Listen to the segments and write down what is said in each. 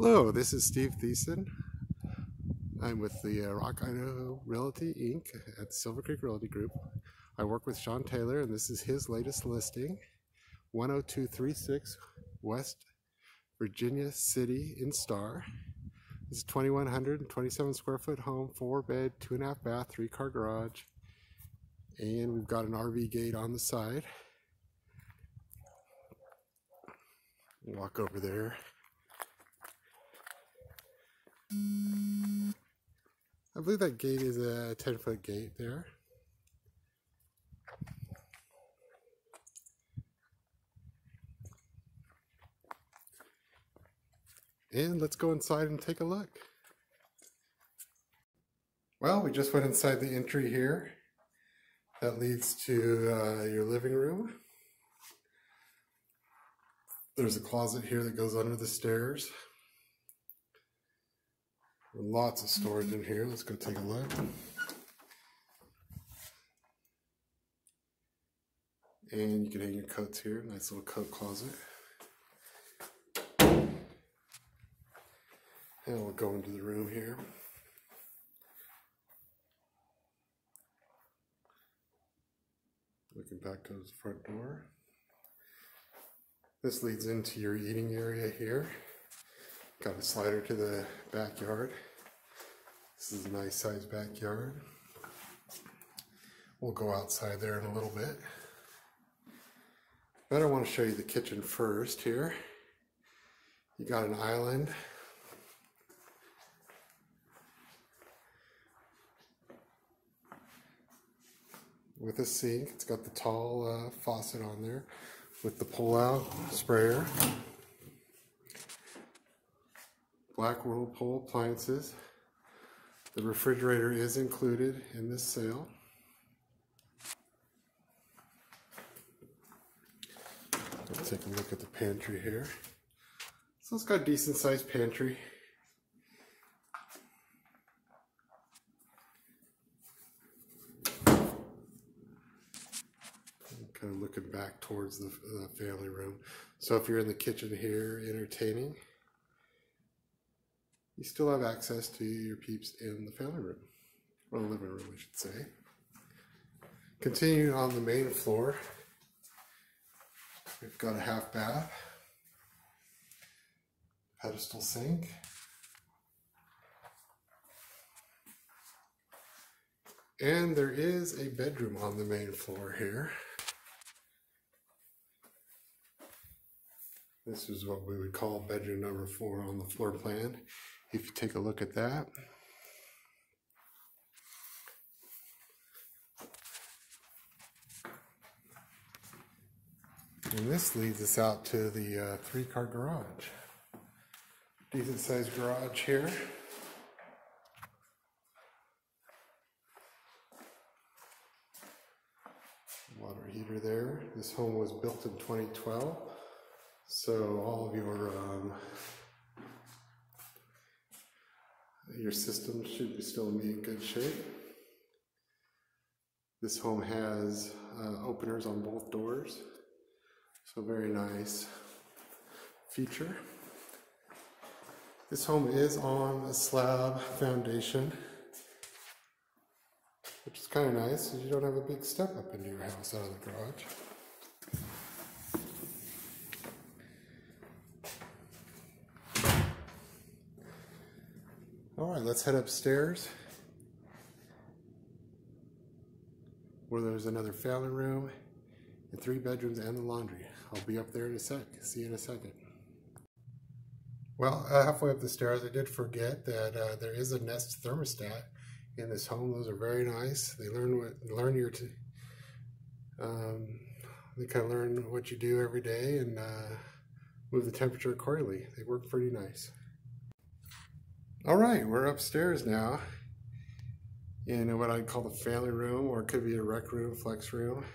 Hello, this is Steve Thiessen. I'm with the uh, Rock Idaho Realty Inc. at Silver Creek Realty Group. I work with Sean Taylor, and this is his latest listing 10236 West Virginia City in Star. This is 2,127 square foot home, four bed, two and a half bath, three car garage, and we've got an RV gate on the side. Walk over there. I believe that gate is a 10 foot gate there. And let's go inside and take a look. Well, we just went inside the entry here. That leads to uh, your living room. There's a closet here that goes under the stairs. Lots of mm-hmm. storage in here. Let's go take a look. And you can hang your coats here. Nice little coat closet. And we'll go into the room here. Looking back to the front door. This leads into your eating area here. Got a slider to the backyard. This is a nice sized backyard. We'll go outside there in a little bit. But I want to show you the kitchen first here. You got an island. With a sink. It's got the tall uh, faucet on there with the pull-out sprayer. Black Whirlpool appliances. The refrigerator is included in this sale. Let's take a look at the pantry here. So it's got a decent sized pantry. Kind of looking back towards the, the family room. So if you're in the kitchen here entertaining, you still have access to your peeps in the family room, or the living room, I should say. Continuing on the main floor, we've got a half bath, pedestal sink, and there is a bedroom on the main floor here. This is what we would call bedroom number four on the floor plan if you take a look at that. And this leads us out to the uh, three car garage. Decent sized garage here. Water heater there. This home was built in 2012. So all of your um, your system should be still be in good shape. This home has uh, openers on both doors, so very nice feature. This home is on a slab foundation, which is kind of nice you don't have a big step up into your house out of the garage. All right, let's head upstairs where there's another family room and three bedrooms and the laundry. I'll be up there in a sec. See you in a second. Well, uh, halfway up the stairs, I did forget that uh, there is a Nest thermostat in this home. Those are very nice. They learn what learn your um, they kind of learn what you do every day and uh, move the temperature accordingly. They work pretty nice. All right, we're upstairs now in what I'd call the family room, or it could be a rec room, flex room.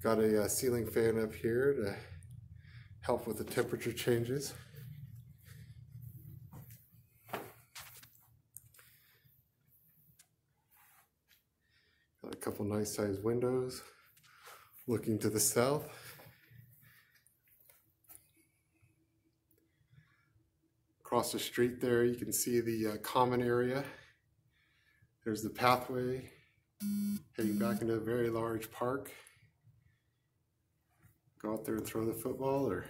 Got a uh, ceiling fan up here to help with the temperature changes. Got a couple nice sized windows looking to the south. Across the street there, you can see the uh, common area. There's the pathway heading back into a very large park. Go out there and throw the football or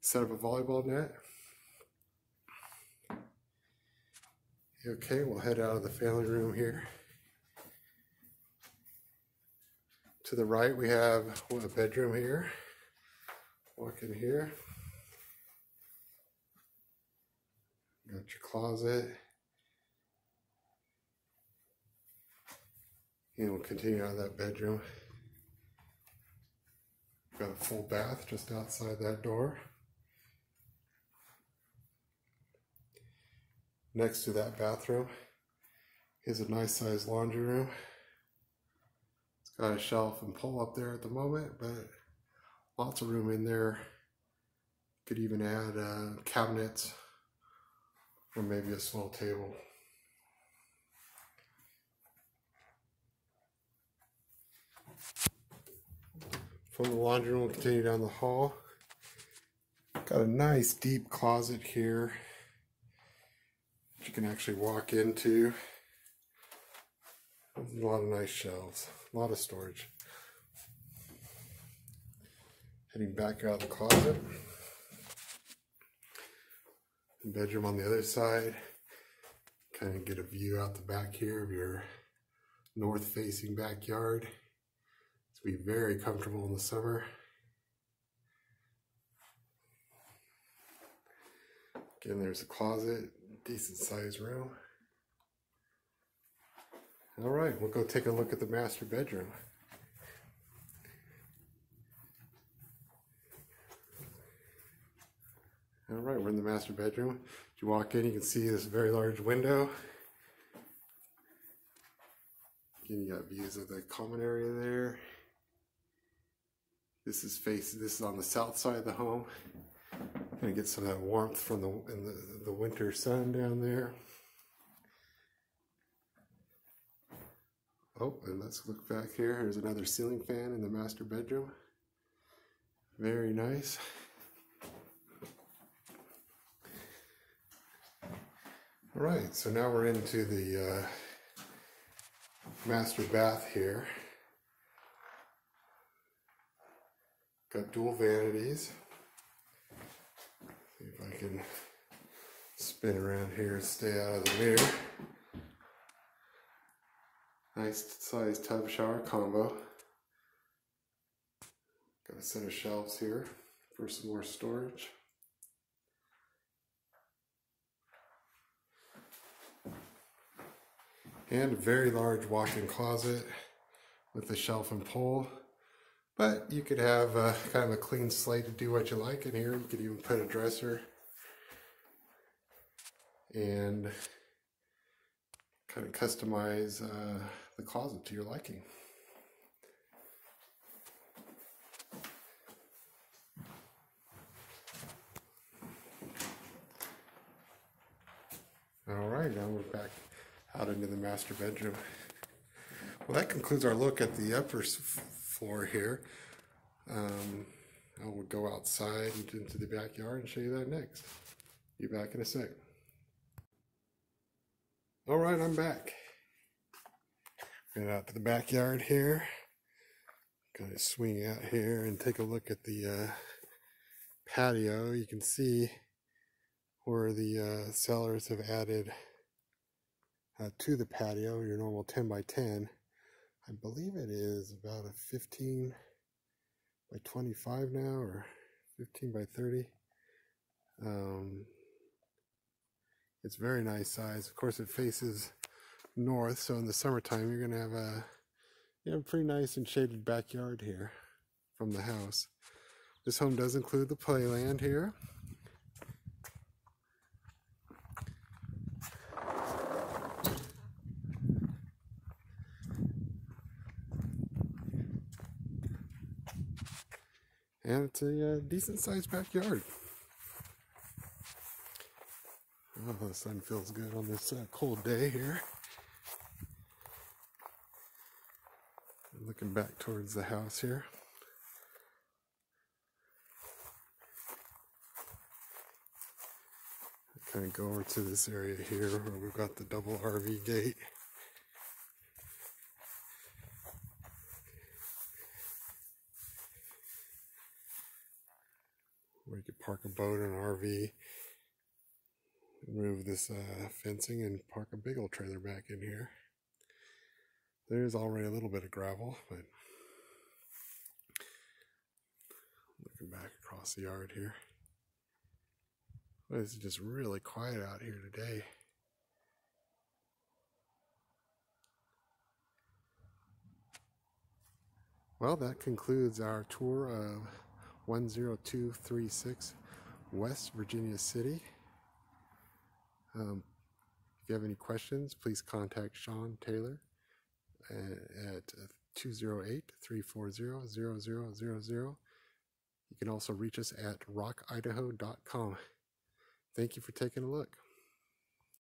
set up a volleyball net. Okay, we'll head out of the family room here. To the right, we have a bedroom here. Walk in here. Your closet. And we'll continue out of that bedroom. Got a full bath just outside that door. Next to that bathroom is a nice sized laundry room. It's got a shelf and pull up there at the moment, but lots of room in there. Could even add uh, cabinets or maybe a small table. From the laundry room, continue down the hall. Got a nice deep closet here you can actually walk into. A lot of nice shelves, a lot of storage. Heading back out of the closet. Bedroom on the other side. Kind of get a view out the back here of your north facing backyard. It's be very comfortable in the summer. Again, there's a closet, decent sized room. All right, we'll go take a look at the master bedroom. All right, we're in the master bedroom. You walk in, you can see this very large window. Again, you got views of the common area there. This is face. This is on the south side of the home. Gonna get some of that warmth from the in the, the winter sun down there. Oh, and let's look back here. There's another ceiling fan in the master bedroom. Very nice. All right, so now we're into the uh, master bath here. Got dual vanities. See if I can spin around here and stay out of the mirror. Nice size tub shower combo. Got a set of shelves here for some more storage. And a very large walk-in closet with a shelf and pole. But you could have a, kind of a clean slate to do what you like in here. You could even put a dresser and kind of customize uh, the closet to your liking. All right, now we're back out into the master bedroom. Well, that concludes our look at the upper floor here. Um, I will go outside into the backyard and show you that next. Be back in a sec. All right, I'm back. Get out to the backyard here. Gonna swing out here and take a look at the uh, patio. You can see where the uh, sellers have added uh, to the patio your normal 10 by 10 I believe it is about a 15 by 25 now or 15 by 30. Um, it's very nice size. Of course, it faces north, so in the summertime, you're going to have a you know, pretty nice and shaded backyard here from the house. This home does include the playland here. And it's a uh, decent sized backyard. Oh, the sun feels good on this uh, cold day here. Looking back towards the house here. Kind of go over to this area here where we've got the double RV gate. Where you could park a boat and an RV, remove this uh, fencing, and park a big old trailer back in here. There's already a little bit of gravel, but looking back across the yard here. It's just really quiet out here today. Well, that concludes our tour of 10236 West Virginia City. Um, if you have any questions, please contact Sean Taylor at 208 340 0000. You can also reach us at rockidaho.com. Thank you for taking a look.